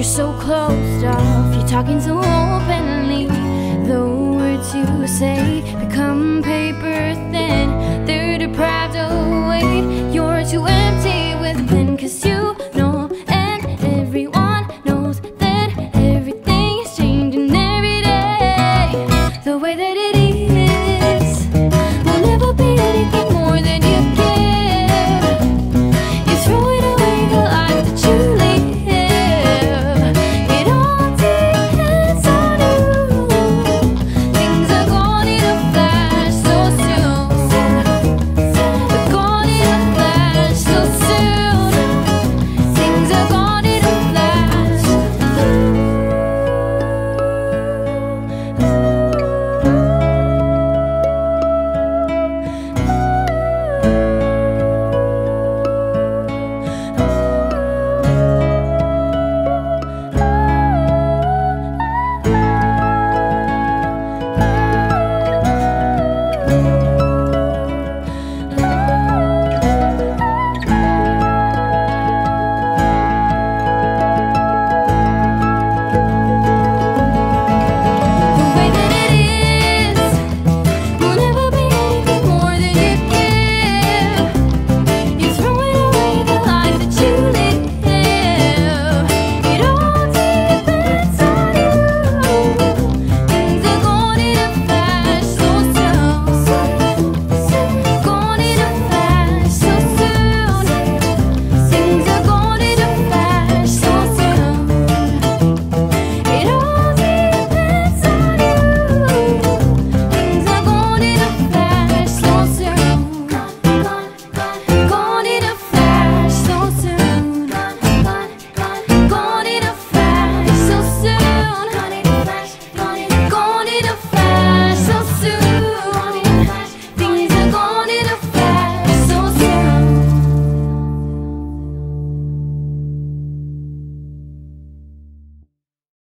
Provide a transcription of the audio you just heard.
You're so closed off, you're talking so openly. The words you say become paper thin.